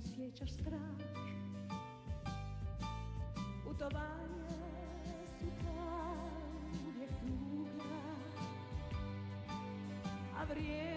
osjećaš strah Putovanje su ta uvijek tuga A vrijeme